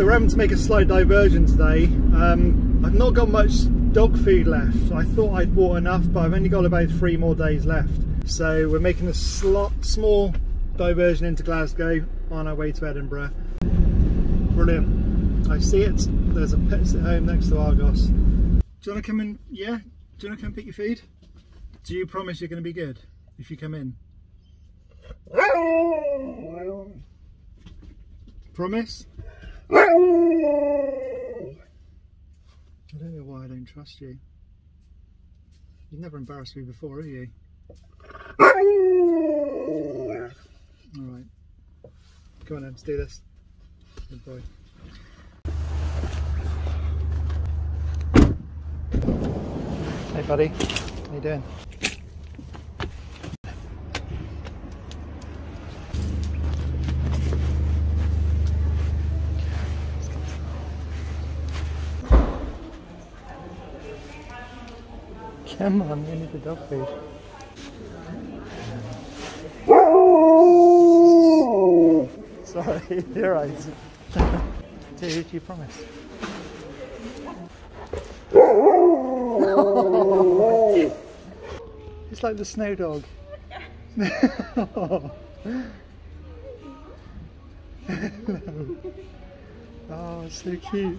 So we're having to make a slight diversion today. Um, I've not got much dog food left. I thought I'd bought enough, but I've only got about three more days left. So we're making a small diversion into Glasgow on our way to Edinburgh. Brilliant. I see it. There's a pet at home next to Argos. Do you want to come in? Yeah? Do you want to come pick your food? Do you promise you're going to be good if you come in? Promise? I don't know why I don't trust you. You've never embarrassed me before, have you? Alright. Come on then, let's do this. Good boy. Hey buddy, how you doing? Come on, we need the dog food. Sorry, you're right. Dude, you promise? It's like the snow dog. oh. oh, it's so cute.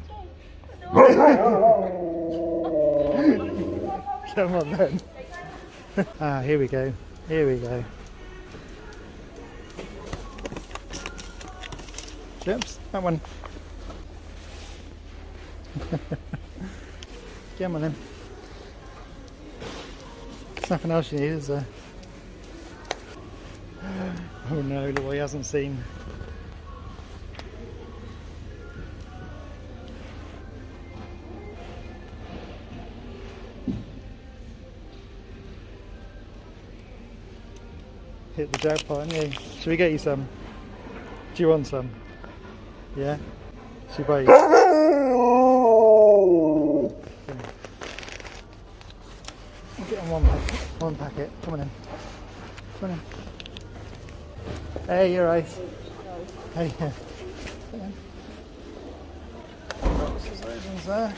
Come on then. ah, here we go. Here we go. Chips, that one. Come on then. There's nothing else you need, is there? Oh no, look he hasn't seen. Hit the jackpot, haven't you? Should we get you some? Do you want some? Yeah? Should we buy you? Get on one packet. One packet. Come on in. Come on in. Hey, you're right. Hey, yeah. There.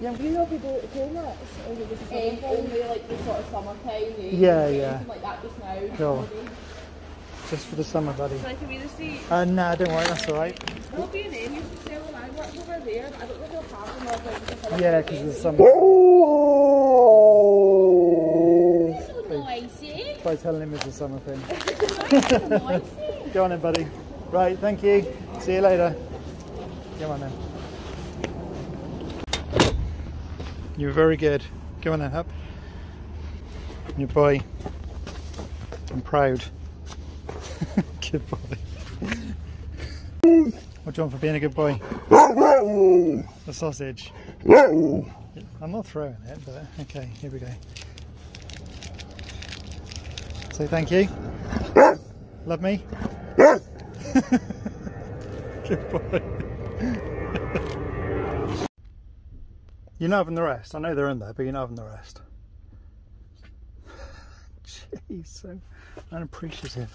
Yeah, do you know if you do it too much? Or is it just a Um, only like the sort of summertime. You Yeah, yeah. anything Like that just now. Cool. Just for the summer, buddy. So I can either see, Uh, nah, don't worry, that's alright. will be an name used to sell when I worked over there, I don't know if they'll have them or if they'll just have Yeah, because again. there's some. Noisy. By telling him it's a summer thing. Go on then, buddy. Right, thank you. See you later. Come on then. You're very good. Go on then, up. Your boy. I'm proud. good boy. What do you want for being a good boy? A sausage. I'm not throwing it, but okay, here we go. Say thank you. Love me. Good boy. you're not having the rest. I know they're in there, but you're not having the rest. Jeez, so unappreciative.